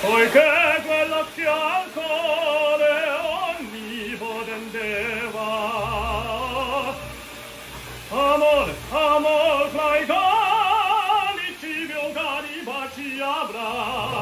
poiché quell'occhio al cuore onnipotendeva. Amor, amor, fra i cani, cibi o cani, baci avrà,